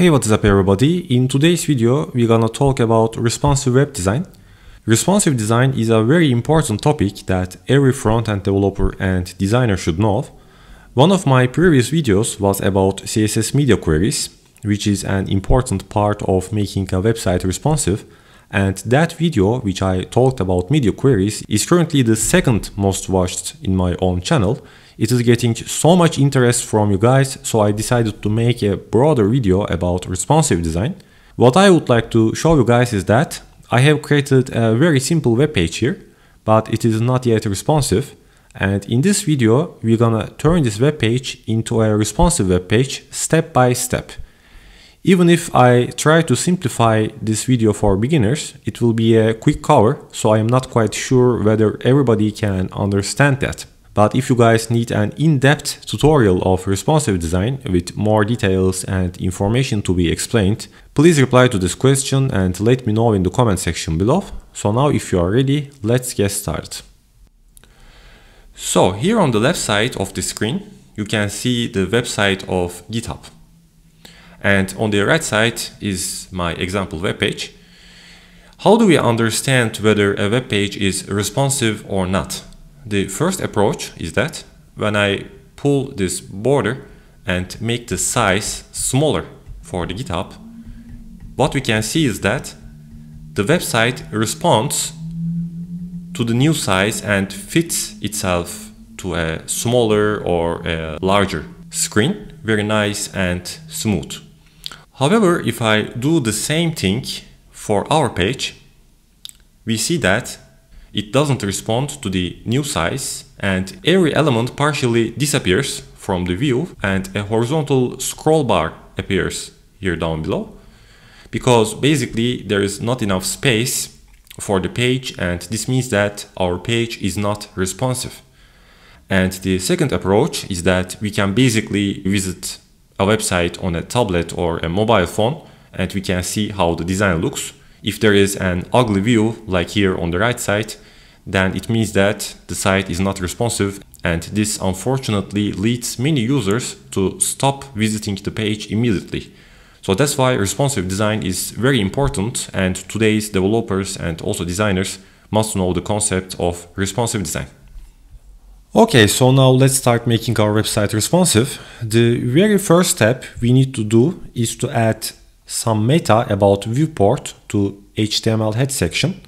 Hey what is up everybody, in today's video we're gonna talk about responsive web design. Responsive design is a very important topic that every front-end developer and designer should know. One of my previous videos was about CSS media queries, which is an important part of making a website responsive and that video which I talked about media queries is currently the second most watched in my own channel. It is getting so much interest from you guys so I decided to make a broader video about responsive design. What I would like to show you guys is that I have created a very simple web page here but it is not yet responsive and in this video we're gonna turn this web page into a responsive web page step by step. Even if I try to simplify this video for beginners, it will be a quick cover, so I am not quite sure whether everybody can understand that. But if you guys need an in-depth tutorial of responsive design with more details and information to be explained, please reply to this question and let me know in the comment section below. So now if you are ready, let's get started. So here on the left side of the screen, you can see the website of GitHub. And on the right side is my example web page. How do we understand whether a web page is responsive or not? The first approach is that when I pull this border and make the size smaller for the GitHub, what we can see is that the website responds to the new size and fits itself to a smaller or a larger screen, very nice and smooth. However, if I do the same thing for our page, we see that it doesn't respond to the new size and every element partially disappears from the view and a horizontal scroll bar appears here down below because basically there is not enough space for the page and this means that our page is not responsive. And the second approach is that we can basically visit a website on a tablet or a mobile phone and we can see how the design looks. If there is an ugly view like here on the right side, then it means that the site is not responsive and this unfortunately leads many users to stop visiting the page immediately. So that's why responsive design is very important and today's developers and also designers must know the concept of responsive design. Okay, so now let's start making our website responsive. The very first step we need to do is to add some meta about viewport to HTML head section.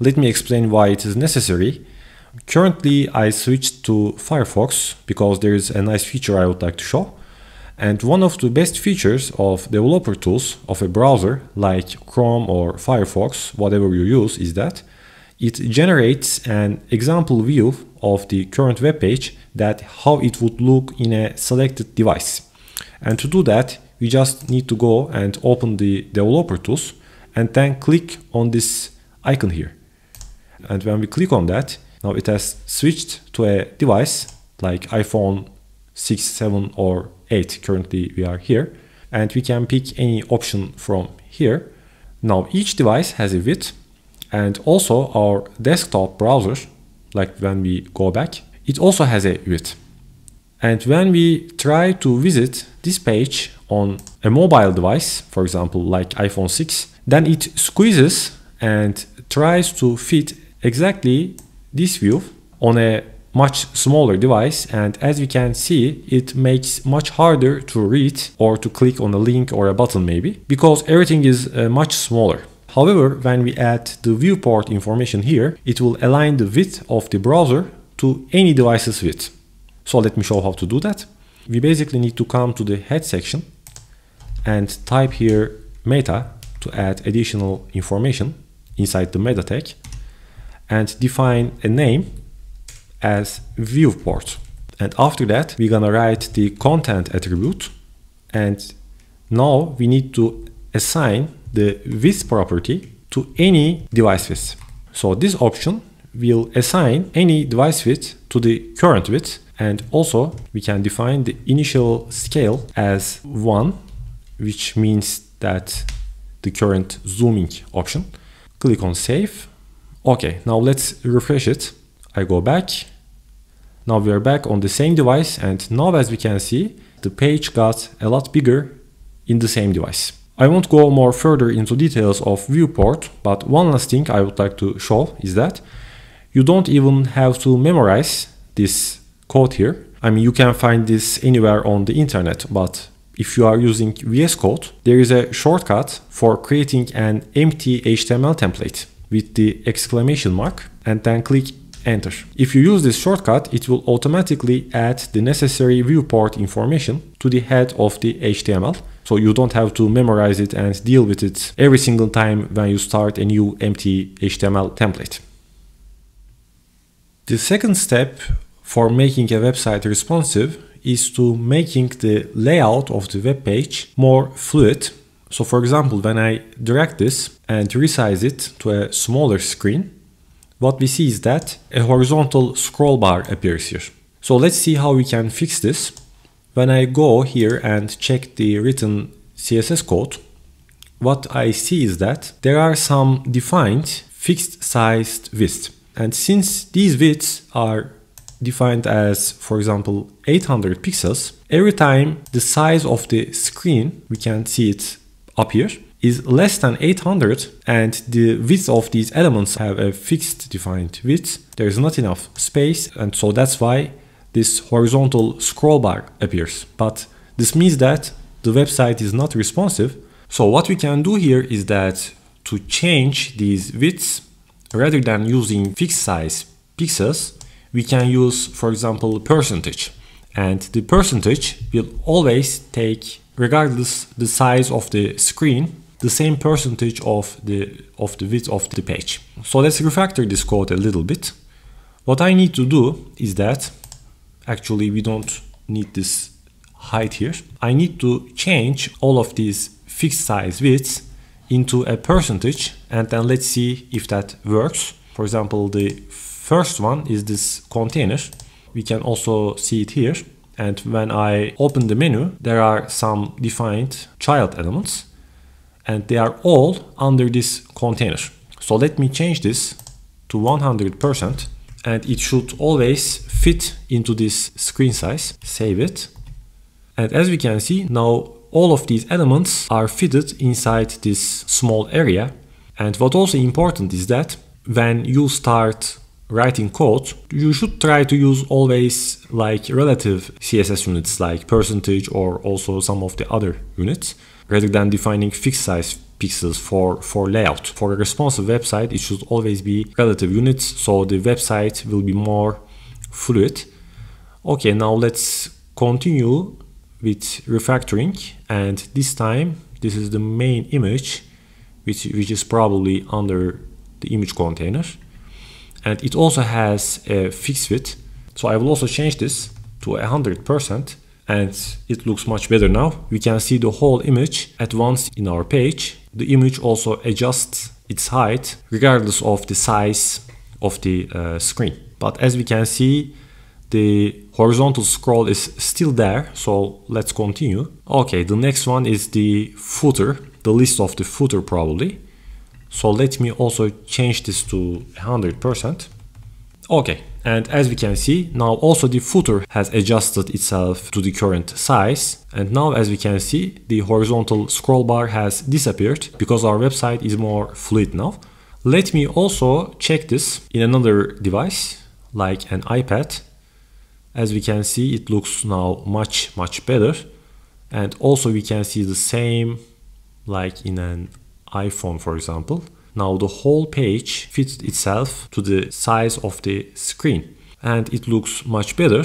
Let me explain why it is necessary. Currently I switched to Firefox because there is a nice feature I would like to show. And one of the best features of developer tools of a browser like Chrome or Firefox, whatever you use, is that it generates an example view of the current web page that how it would look in a selected device. And to do that, we just need to go and open the developer tools and then click on this icon here. And when we click on that, now it has switched to a device like iPhone 6, 7 or 8 currently we are here and we can pick any option from here. Now each device has a width and also our desktop browser like when we go back, it also has a width. And when we try to visit this page on a mobile device, for example, like iPhone 6, then it squeezes and tries to fit exactly this view on a much smaller device and as you can see it makes much harder to read or to click on a link or a button maybe because everything is uh, much smaller However, when we add the viewport information here, it will align the width of the browser to any device's width. So let me show how to do that. We basically need to come to the head section and type here meta to add additional information inside the meta tag and define a name as viewport. And after that, we're gonna write the content attribute and now we need to assign the width property to any device width. So this option will assign any device width to the current width and also we can define the initial scale as 1 which means that the current zooming option. Click on save. Okay, now let's refresh it. I go back. Now we are back on the same device and now as we can see the page got a lot bigger in the same device. I won't go more further into details of viewport, but one last thing I would like to show is that you don't even have to memorize this code here. I mean, you can find this anywhere on the internet, but if you are using VS Code, there is a shortcut for creating an empty HTML template with the exclamation mark and then click enter. If you use this shortcut, it will automatically add the necessary viewport information to the head of the HTML. So you don't have to memorize it and deal with it every single time when you start a new empty HTML template. The second step for making a website responsive is to making the layout of the web page more fluid. So for example, when I drag this and resize it to a smaller screen, what we see is that a horizontal scroll bar appears here. So let's see how we can fix this. When I go here and check the written CSS code, what I see is that there are some defined fixed sized widths. And since these widths are defined as, for example, 800 pixels, every time the size of the screen, we can see it up here, is less than 800 and the width of these elements have a fixed defined width, there is not enough space and so that's why this horizontal scroll bar appears. But this means that the website is not responsive. So what we can do here is that to change these widths, rather than using fixed size pixels, we can use, for example, percentage. And the percentage will always take, regardless the size of the screen, the same percentage of the, of the width of the page. So let's refactor this code a little bit. What I need to do is that, actually we don't need this height here. I need to change all of these fixed size widths into a percentage and then let's see if that works. For example, the First one is this container. We can also see it here. And when I open the menu, there are some defined child elements and they are all under this container. So let me change this to 100% and it should always fit into this screen size. Save it. And as we can see, now all of these elements are fitted inside this small area. And what also important is that when you start writing code, you should try to use always like relative CSS units like percentage or also some of the other units rather than defining fixed size pixels for, for layout. For a responsive website, it should always be relative units so the website will be more fluid. Okay, now let's continue with refactoring and this time this is the main image which, which is probably under the image container and it also has a fixed width. So I will also change this to 100% and it looks much better now. We can see the whole image at once in our page. The image also adjusts its height regardless of the size of the uh, screen. But as we can see the horizontal scroll is still there so let's continue. Okay the next one is the footer the list of the footer probably so let me also change this to 100%. Okay, and as we can see, now also the footer has adjusted itself to the current size. And now as we can see, the horizontal scroll bar has disappeared because our website is more fluid now. Let me also check this in another device, like an iPad. As we can see, it looks now much, much better. And also we can see the same like in an iPhone, for example. Now the whole page fits itself to the size of the screen and it looks much better.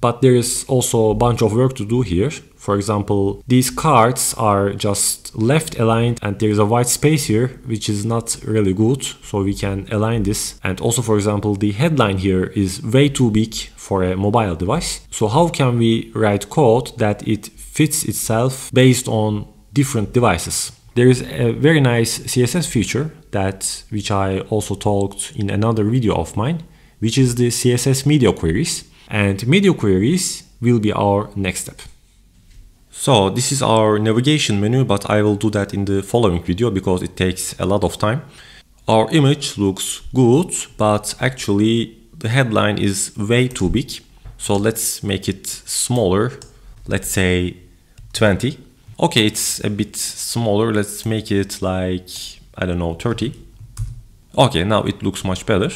But there is also a bunch of work to do here. For example, these cards are just left aligned and there is a white space here, which is not really good. So we can align this. And also, for example, the headline here is way too big for a mobile device. So how can we write code that it fits itself based on different devices? There is a very nice CSS feature that which I also talked in another video of mine, which is the CSS media queries. And media queries will be our next step. So this is our navigation menu, but I will do that in the following video because it takes a lot of time. Our image looks good, but actually the headline is way too big. So let's make it smaller, let's say 20. Okay, it's a bit smaller. Let's make it like, I don't know, 30. Okay, now it looks much better.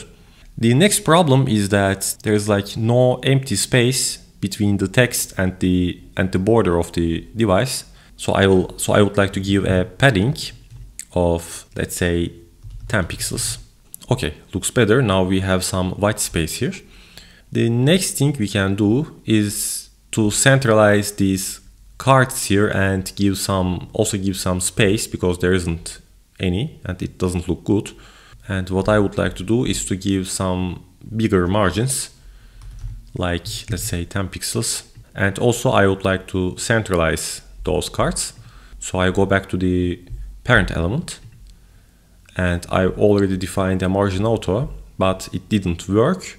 The next problem is that there's like no empty space between the text and the and the border of the device. So I will so I would like to give a padding of let's say 10 pixels. Okay, looks better. Now we have some white space here. The next thing we can do is to centralize these cards here and give some also give some space because there isn't any and it doesn't look good. And what I would like to do is to give some bigger margins like let's say 10 pixels. And also I would like to centralize those cards. So I go back to the parent element and I already defined a margin auto, but it didn't work.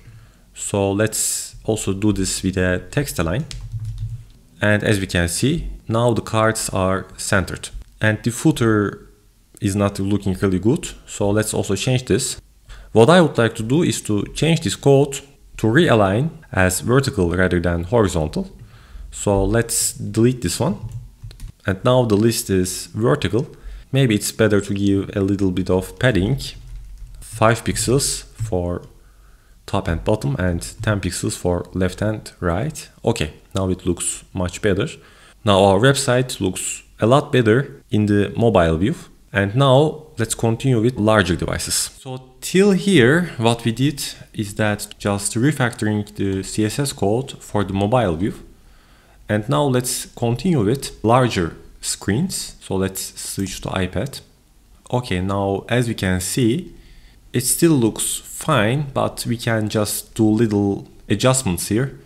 So let's also do this with a text align. And as we can see, now the cards are centered and the footer is not looking really good. So let's also change this. What I would like to do is to change this code to realign as vertical rather than horizontal. So let's delete this one. And now the list is vertical. Maybe it's better to give a little bit of padding, 5 pixels for top and bottom and 10 pixels for left and right. Okay, now it looks much better. Now our website looks a lot better in the mobile view. And now let's continue with larger devices. So till here, what we did is that just refactoring the CSS code for the mobile view. And now let's continue with larger screens. So let's switch to iPad. Okay, now as we can see, it still looks fine, but we can just do little adjustments here.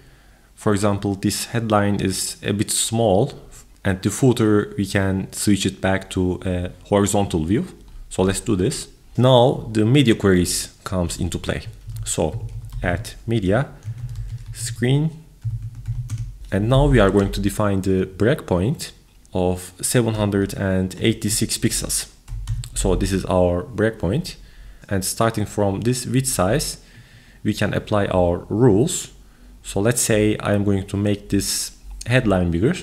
For example, this headline is a bit small and the footer we can switch it back to a horizontal view. So let's do this. Now the media queries comes into play. So add media, screen, and now we are going to define the breakpoint of 786 pixels. So this is our breakpoint. And starting from this width size, we can apply our rules. So let's say I'm going to make this headline bigger.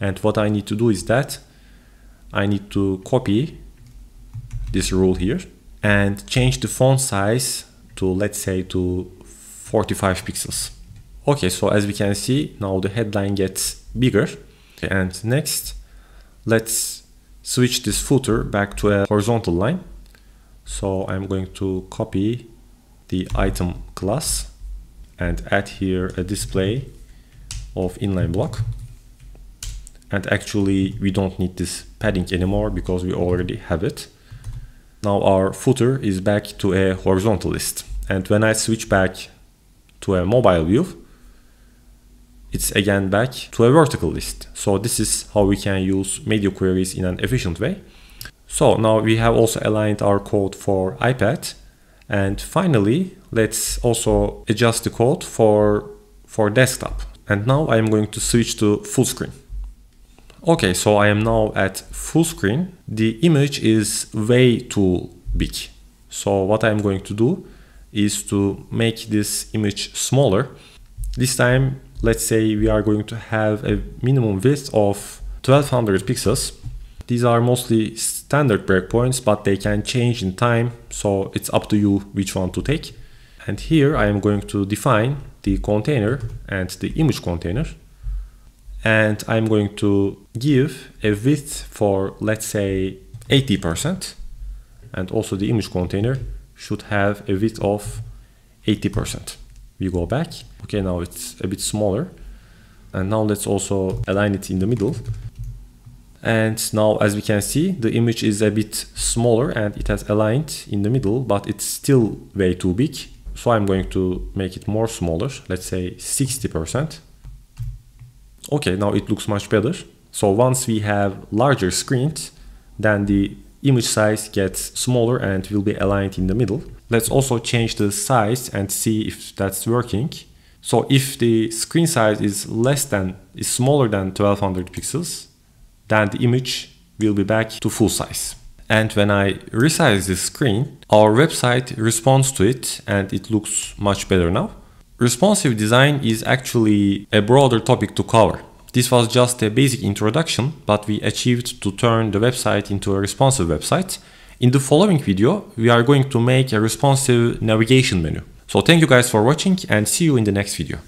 And what I need to do is that I need to copy this rule here and change the font size to let's say to 45 pixels. Okay, so as we can see, now the headline gets bigger. And next, let's switch this footer back to a horizontal line. So I'm going to copy the item class and add here a display of inline block and actually we don't need this padding anymore because we already have it. Now our footer is back to a horizontal list and when I switch back to a mobile view it's again back to a vertical list. So this is how we can use media queries in an efficient way. So now we have also aligned our code for iPad and finally let's also adjust the code for for desktop. And now I'm going to switch to full screen. Okay, so I am now at full screen. The image is way too big. So what I'm going to do is to make this image smaller. This time, let's say we are going to have a minimum width of 1200 pixels. These are mostly standard breakpoints, but they can change in time. So it's up to you which one to take. And here I am going to define the container and the image container and I'm going to give a width for let's say 80% and also the image container should have a width of 80%. We go back. Okay, now it's a bit smaller. And now let's also align it in the middle. And now as we can see, the image is a bit smaller and it has aligned in the middle, but it's still way too big. So I'm going to make it more smaller, let's say 60%. Okay, now it looks much better. So once we have larger screens, then the image size gets smaller and will be aligned in the middle. Let's also change the size and see if that's working. So if the screen size is less than, is smaller than 1200 pixels, then the image will be back to full size. And when I resize the screen, our website responds to it and it looks much better now. Responsive design is actually a broader topic to cover. this was just a basic introduction, but we achieved to turn the website into a responsive website. In the following video, we are going to make a responsive navigation menu. So thank you guys for watching and see you in the next video.